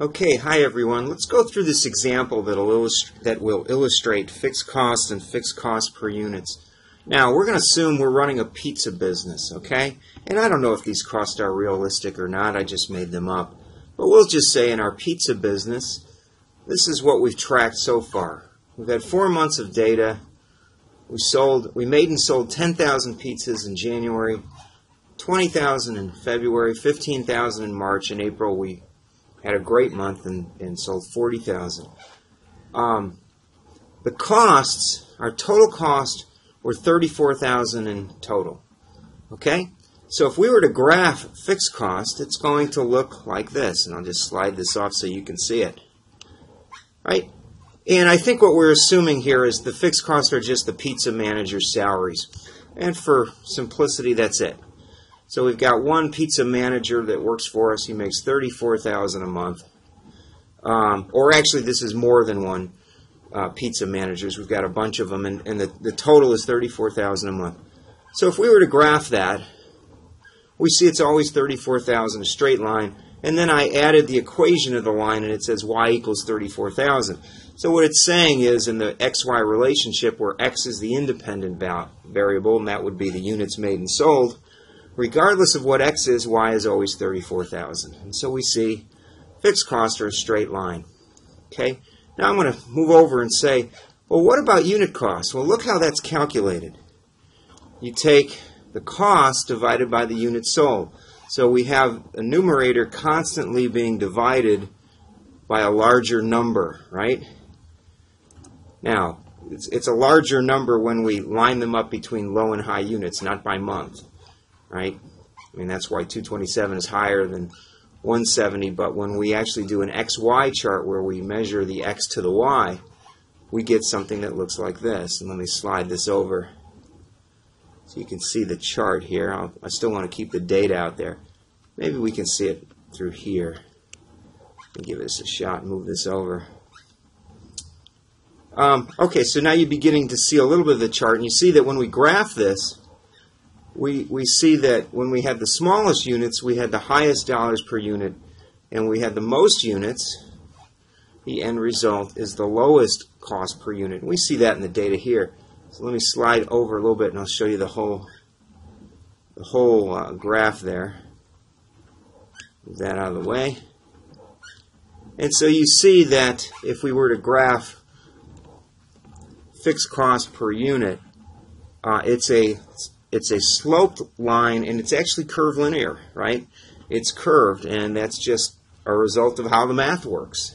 Okay, hi everyone. Let's go through this example that'll that will illustrate fixed costs and fixed cost per units. Now, we're going to assume we're running a pizza business, okay? And I don't know if these costs are realistic or not. I just made them up. But we'll just say in our pizza business, this is what we've tracked so far. We've had four months of data. We sold, we made and sold 10,000 pizzas in January, 20,000 in February, 15,000 in March. In April, we had a great month and, and sold 40,000. Um, the costs, our total cost, were 34,000 in total. Okay? So if we were to graph fixed cost, it's going to look like this. And I'll just slide this off so you can see it. Right? And I think what we're assuming here is the fixed costs are just the pizza manager's salaries. And for simplicity, that's it. So we've got one pizza manager that works for us. He makes thirty-four thousand a month. Um, or actually, this is more than one uh, pizza managers. We've got a bunch of them, and, and the, the total is thirty-four thousand a month. So if we were to graph that, we see it's always thirty-four thousand, a straight line. And then I added the equation of the line, and it says y equals thirty-four thousand. So what it's saying is in the xy relationship, where x is the independent variable, and that would be the units made and sold regardless of what x is, y is always 34,000. And so we see fixed costs are a straight line. Okay? Now I'm going to move over and say, well, what about unit costs? Well, look how that's calculated. You take the cost divided by the units sold. So we have a numerator constantly being divided by a larger number, right? Now, it's, it's a larger number when we line them up between low and high units, not by month right? I mean, that's why 227 is higher than 170, but when we actually do an XY chart where we measure the X to the Y, we get something that looks like this. And let me slide this over so you can see the chart here. I'll, i still want to keep the data out there. Maybe we can see it through here. Give this a shot move this over. Um, okay, so now you're beginning to see a little bit of the chart, and you see that when we graph this, we, we see that when we had the smallest units, we had the highest dollars per unit, and we had the most units, the end result is the lowest cost per unit. we see that in the data here. So let me slide over a little bit, and I'll show you the whole the whole uh, graph there. Move that out of the way. And so you see that if we were to graph fixed cost per unit, uh, it's a it's a sloped line and it's actually curvilinear, right? It's curved and that's just a result of how the math works.